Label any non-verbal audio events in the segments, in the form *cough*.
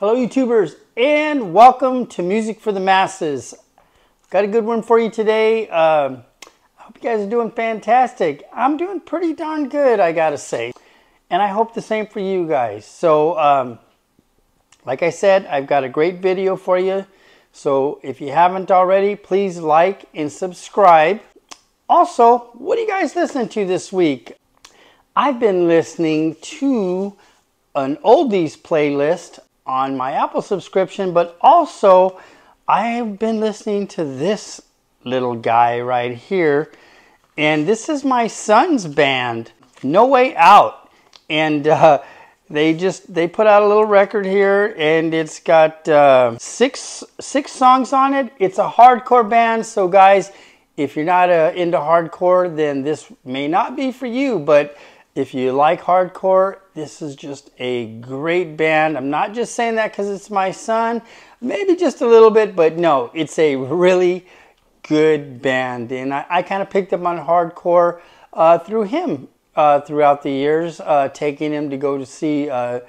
Hello, YouTubers, and welcome to Music for the Masses. Got a good one for you today. Um, I hope you guys are doing fantastic. I'm doing pretty darn good, I gotta say. And I hope the same for you guys. So, um, like I said, I've got a great video for you. So, if you haven't already, please like and subscribe. Also, what are you guys listening to this week? I've been listening to an oldies playlist on my Apple subscription, but also I've been listening to this little guy right here. And this is my son's band, No Way Out. And uh, they just, they put out a little record here and it's got uh, six, six songs on it. It's a hardcore band. So guys, if you're not uh, into hardcore, then this may not be for you, but if you like hardcore, this is just a great band. I'm not just saying that because it's my son, maybe just a little bit, but no, it's a really good band. And I, I kind of picked up on hardcore uh, through him uh, throughout the years, uh, taking him to go to see uh,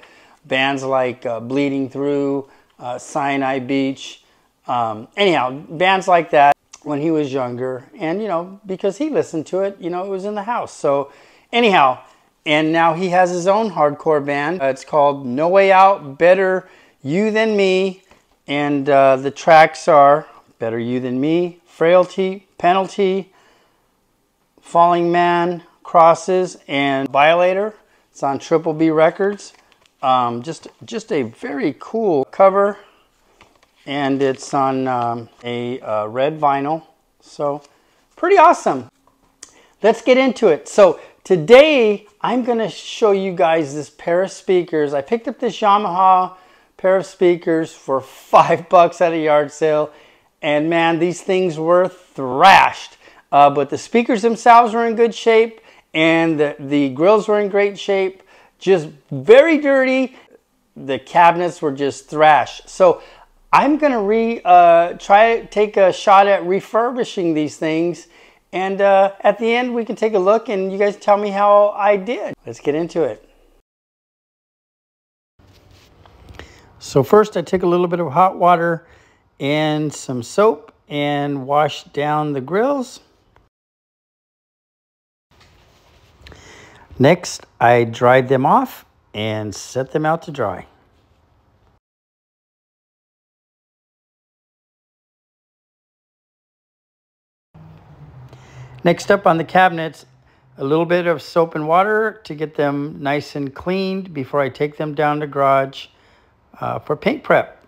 bands like uh, Bleeding Through, uh, Sinai Beach. Um, anyhow, bands like that when he was younger. And, you know, because he listened to it, you know, it was in the house. So, anyhow, and now he has his own hardcore band. Uh, it's called No Way Out, Better You Than Me. And uh, the tracks are Better You Than Me, Frailty, Penalty, Falling Man, Crosses, and Violator. It's on Triple B Records. Um, just, just a very cool cover. And it's on um, a uh, red vinyl. So, pretty awesome. Let's get into it. So, Today, I'm to show you guys this pair of speakers. I picked up this Yamaha pair of speakers for *laughs* five bucks at a yard sale. And man, these things were thrashed. Uh, but the speakers themselves were in good shape and the, the grills were in great shape. Just very dirty. The cabinets were just thrashed. So I'm to re uh, try take a shot at refurbishing these things and uh, at the end, we can take a look and you guys tell me how I did. Let's get into it. So first I took a little bit of hot water and some soap and washed down the grills. Next, I dried them off and set them out to dry. Next up on the cabinets, a little bit of soap and water to get them nice and cleaned before I take them down to garage uh, for paint prep.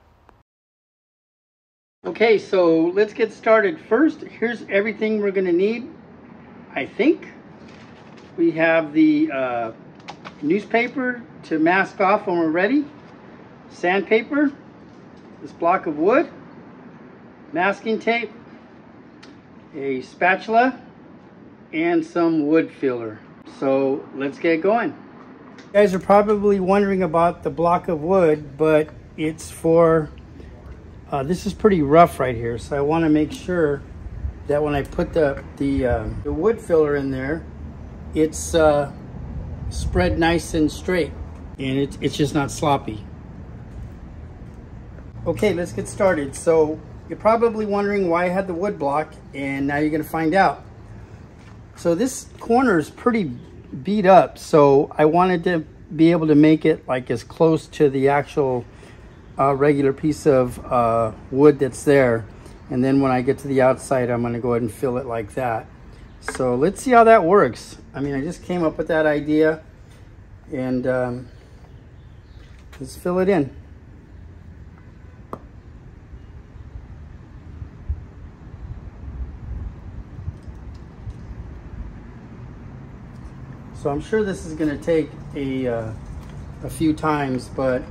Okay, so let's get started. First, here's everything we're going to need, I think. We have the uh, newspaper to mask off when we're ready, sandpaper, this block of wood, masking tape, a spatula, and some wood filler. So let's get going. You guys are probably wondering about the block of wood, but it's for, uh, this is pretty rough right here. So I wanna make sure that when I put the, the, uh, the wood filler in there, it's uh, spread nice and straight and it, it's just not sloppy. Okay, let's get started. So you're probably wondering why I had the wood block and now you're gonna find out. So this corner is pretty beat up. So I wanted to be able to make it like as close to the actual uh, regular piece of uh, wood that's there. And then when I get to the outside, I'm gonna go ahead and fill it like that. So let's see how that works. I mean, I just came up with that idea and um, let's fill it in. So I'm sure this is going to take a, uh, a few times, but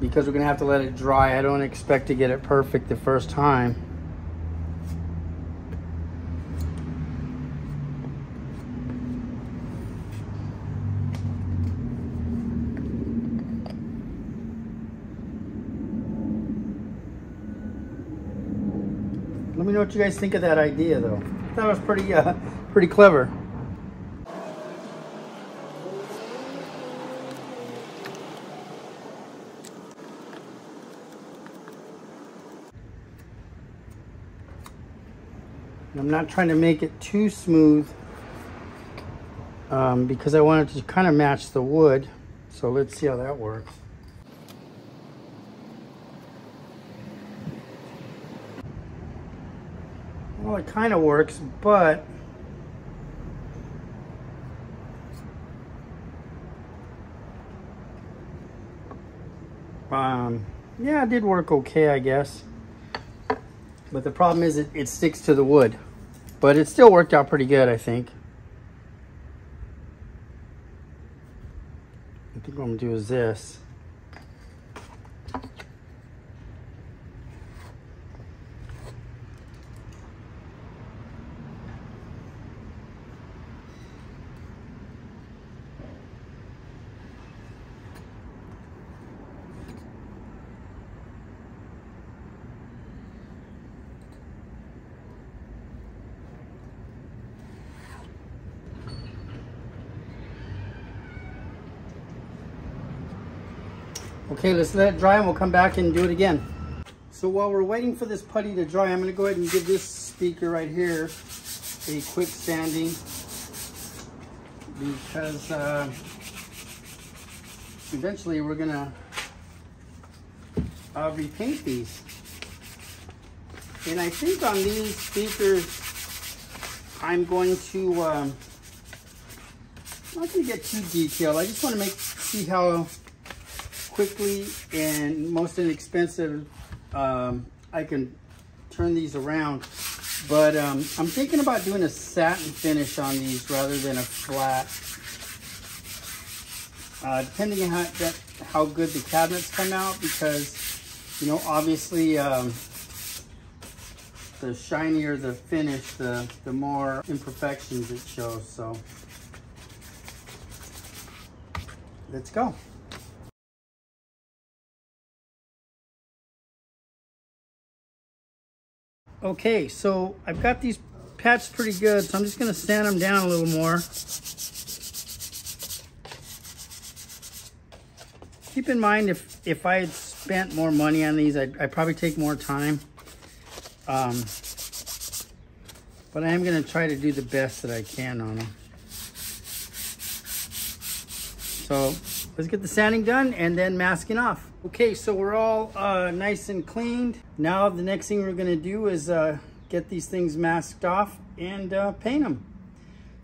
because we're going to have to let it dry, I don't expect to get it perfect the first time. Let me know what you guys think of that idea, though. That was pretty, uh, *laughs* pretty clever. I'm not trying to make it too smooth um, because I wanted to kind of match the wood. So let's see how that works. Well, it kind of works, but um, yeah, it did work okay, I guess. But the problem is it, it sticks to the wood. But it still worked out pretty good, I think. I think what I'm gonna do is this. Okay, let's let it dry and we'll come back and do it again. So while we're waiting for this putty to dry, I'm gonna go ahead and give this speaker right here a quick sanding because uh, eventually we're gonna uh, repaint these. And I think on these speakers, I'm going to, um, I'm not gonna get too detailed. I just wanna make, see how quickly and most inexpensive, um, I can turn these around. But um, I'm thinking about doing a satin finish on these rather than a flat. Uh, depending on how, that, how good the cabinets come out because, you know, obviously um, the shinier the finish, the, the more imperfections it shows. So let's go. Okay, so I've got these patched pretty good, so I'm just gonna sand them down a little more. Keep in mind, if, if I had spent more money on these, I'd, I'd probably take more time. Um, but I am gonna try to do the best that I can on them. So let's get the sanding done and then masking off. Okay, so we're all uh, nice and cleaned. Now the next thing we're gonna do is uh, get these things masked off and uh, paint them.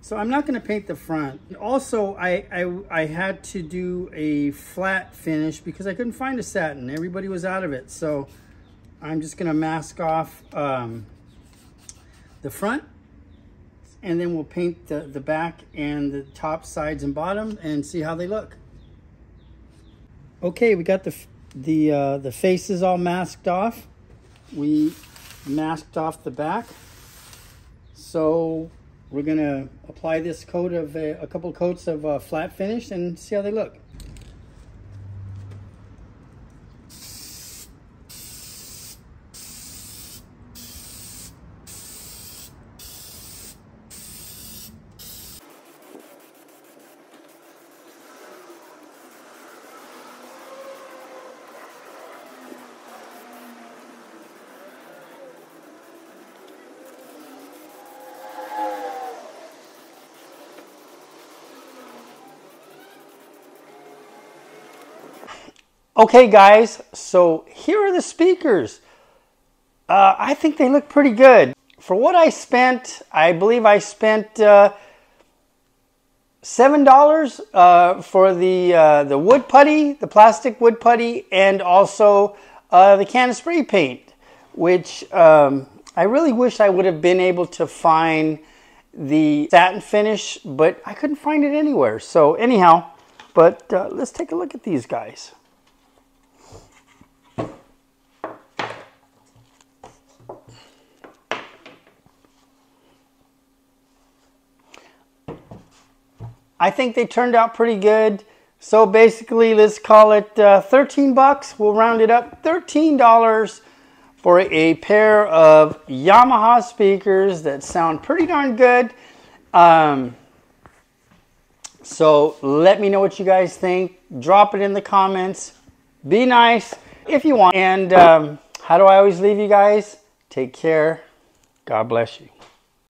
So I'm not gonna paint the front. Also, I, I, I, had to do a flat finish because I couldn't find a satin. Everybody was out of it. So I'm just gonna mask off um, the front and then we'll paint the, the back and the top sides and bottom and see how they look. Okay, we got the the uh, the faces all masked off. We masked off the back. So we're gonna apply this coat of a, a couple coats of uh, flat finish and see how they look. Okay, guys, so here are the speakers. Uh, I think they look pretty good. For what I spent, I believe I spent uh, $7 uh, for the, uh, the wood putty, the plastic wood putty, and also uh, the can of spray paint, which um, I really wish I would have been able to find the satin finish, but I couldn't find it anywhere. So anyhow, but uh, let's take a look at these guys. I think they turned out pretty good. So basically, let's call it uh, 13 bucks. We'll round it up. $13 for a pair of Yamaha speakers that sound pretty darn good. Um, so let me know what you guys think. Drop it in the comments. Be nice if you want. And um, how do I always leave you guys? Take care. God bless you.